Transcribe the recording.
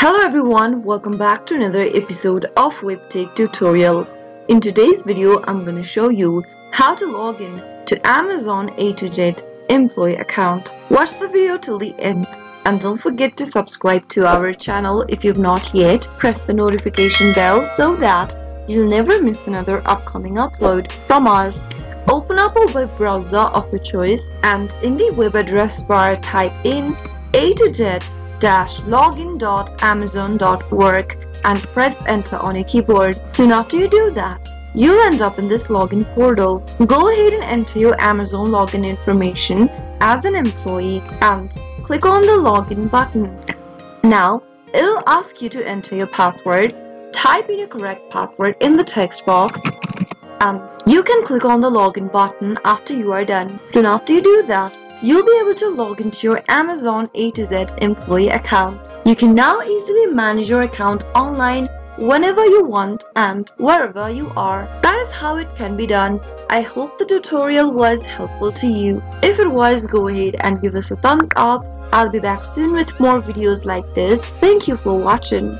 Hello everyone, welcome back to another episode of WebTech tutorial. In today's video, I'm going to show you how to log in to Amazon A to Z employee account. Watch the video till the end and don't forget to subscribe to our channel if you've not yet. Press the notification bell so that you'll never miss another upcoming upload from us. Open up a web browser of your choice and in the web address bar type in A to Z login.amazon.work and press enter on your keyboard. Soon after you do that, you'll end up in this login portal. Go ahead and enter your Amazon login information as an employee and click on the login button. Now, it'll ask you to enter your password. Type in your correct password in the text box and you can click on the login button after you are done. Soon after you do that, you'll be able to log into your Amazon A to Z employee account. You can now easily manage your account online whenever you want and wherever you are. That is how it can be done. I hope the tutorial was helpful to you. If it was, go ahead and give us a thumbs up. I'll be back soon with more videos like this. Thank you for watching.